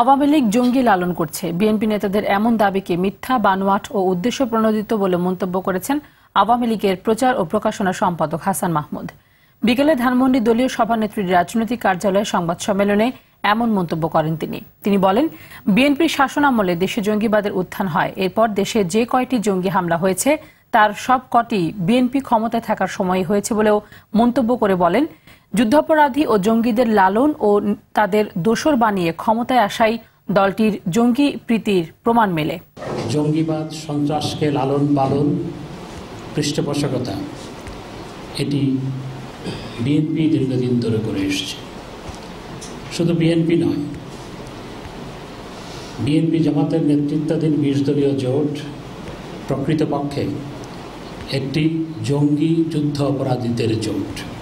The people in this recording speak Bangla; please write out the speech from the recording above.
আওয়ামী লীগ জঙ্গি লালন করছে। বিএনপি নেতাদের এমন দাবিকে মিথ্যা, বানোয়াট ও উদ্দেশ্য প্রণোদিত বলে মন্তব্য করেছেন আওয়ামী লীগের প্রচার ও প্রকাশনা সম্পাদক হাসান মাহমুদ। বিকেলে ধানমন্ডি দলীয় সভানেত্রীর রাজনৈতিক কার্যালয়ে সংবাদ সম্মেলনে এমন মন্তব্য করেন তিনি। তিনি বলেন, বিএনপির শাসনামলে দেশে জঙ্গিবাদের উত্থান হয়। এরপর দেশে যে কয়টি জঙ্গি হামলা হয়েছে তার সব কটি বিএনপি ক্ষমতায় থাকার সময় হয়েছে বলেও মন্তব্য করে বলেন, যুদ্ধাপরাধী ও জঙ্গিদের লালন ও তাদের দোসর বানিয়ে ক্ষমতায় আসাই দলটির জঙ্গি প্রীতির প্রমাণ মেলে। জঙ্গিবাদ, সন্ত্রাসকে লালন পালন, পৃষ্ঠপোষকতা, এটি বিএনপি দীর্ঘদিন ধরে করে এসছে। শুধু বিএনপি নয়, বিএনপি জামাতের নেতৃত্বাধীন বিশ দলীয় জোট প্রকৃতপক্ষে একটি জঙ্গি যুদ্ধ অপরাধীদের জোট।